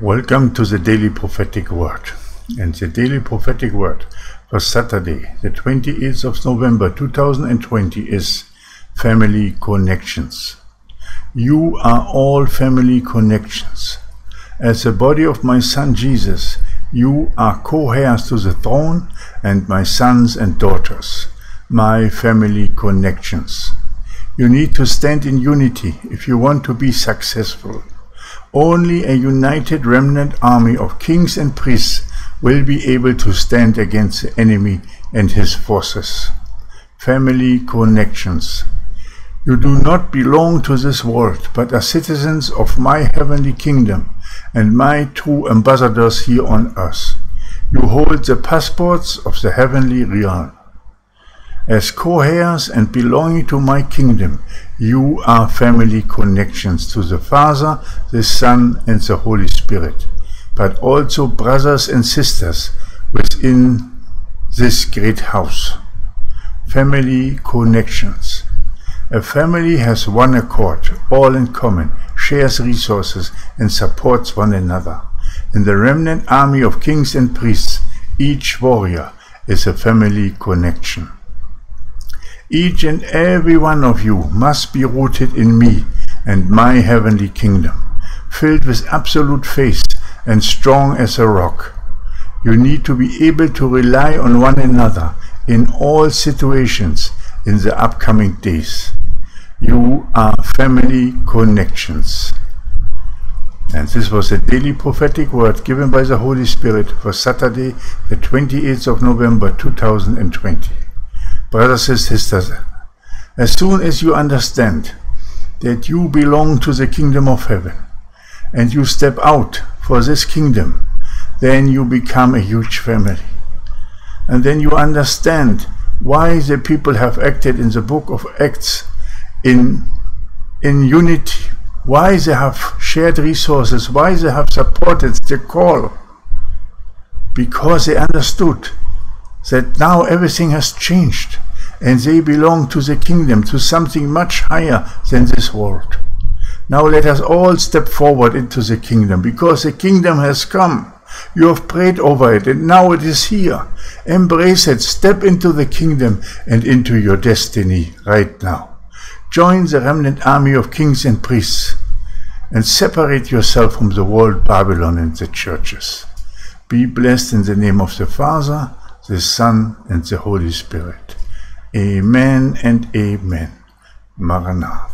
Welcome to the Daily Prophetic Word. And the Daily Prophetic Word for Saturday, the 28th of November 2020 is Family Connections. You are all family connections. As the body of my son Jesus, you are co-heirs to the throne and my sons and daughters, my family connections. You need to stand in unity if you want to be successful. Only a united remnant army of kings and priests will be able to stand against the enemy and his forces. Family connections. You do not belong to this world, but are citizens of my heavenly kingdom and my true ambassadors here on earth. You hold the passports of the heavenly realm. As co-heirs and belonging to my kingdom, you are family connections to the Father, the Son, and the Holy Spirit, but also brothers and sisters within this great house. Family connections. A family has one accord, all in common, shares resources, and supports one another. In the remnant army of kings and priests, each warrior is a family connection. Each and every one of you must be rooted in me and my heavenly kingdom, filled with absolute faith and strong as a rock. You need to be able to rely on one another in all situations in the upcoming days. You are family connections. And this was a daily prophetic word given by the Holy Spirit for Saturday, the 28th of November 2020. Brothers and sisters, as soon as you understand that you belong to the kingdom of heaven and you step out for this kingdom, then you become a huge family. And then you understand why the people have acted in the book of Acts in, in unity, why they have shared resources, why they have supported the call. Because they understood that now everything has changed and they belong to the kingdom, to something much higher than this world. Now let us all step forward into the kingdom, because the kingdom has come. You have prayed over it, and now it is here. Embrace it, step into the kingdom and into your destiny right now. Join the remnant army of kings and priests, and separate yourself from the world Babylon and the churches. Be blessed in the name of the Father, the Son, and the Holy Spirit. Amen and Amen. Maranatha.